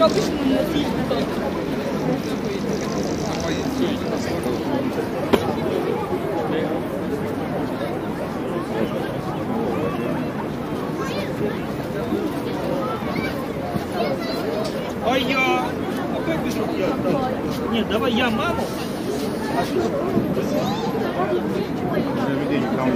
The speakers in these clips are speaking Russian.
по-обычному не А я? А как бежит я? Нет, давай я маму. А что? Для людей никому.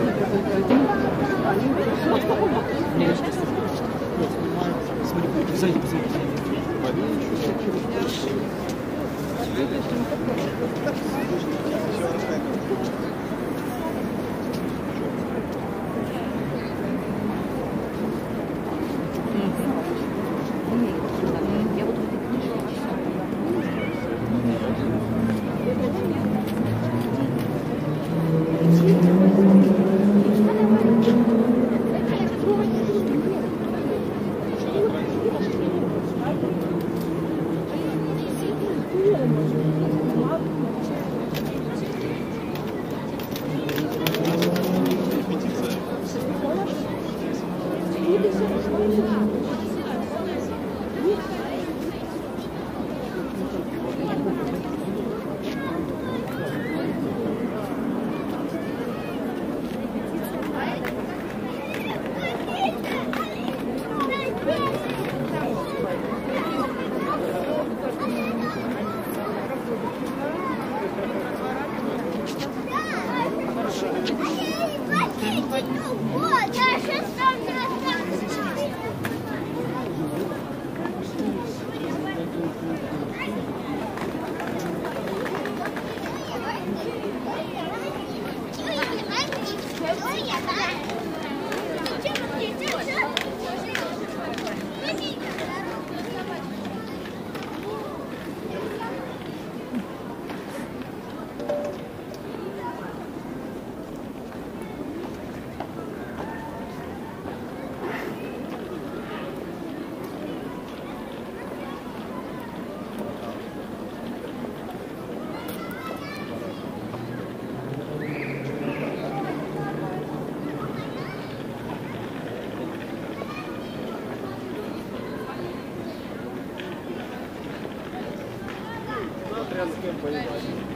Good.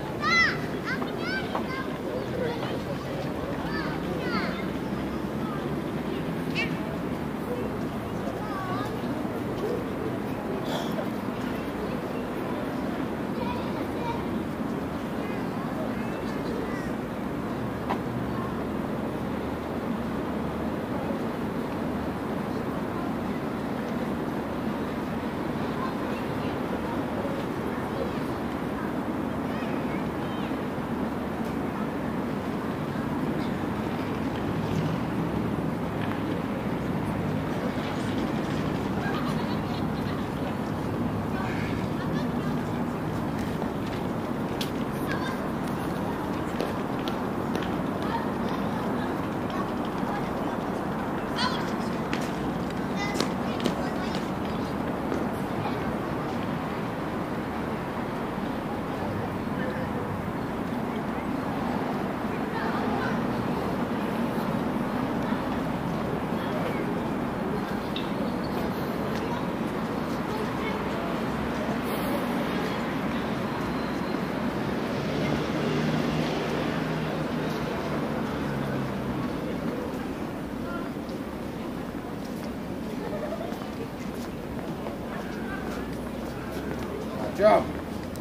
Чао.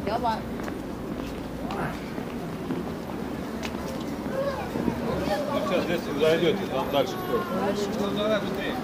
Давай. Ну все, если зайдете, там дальше кто? Ну, давай быстрее.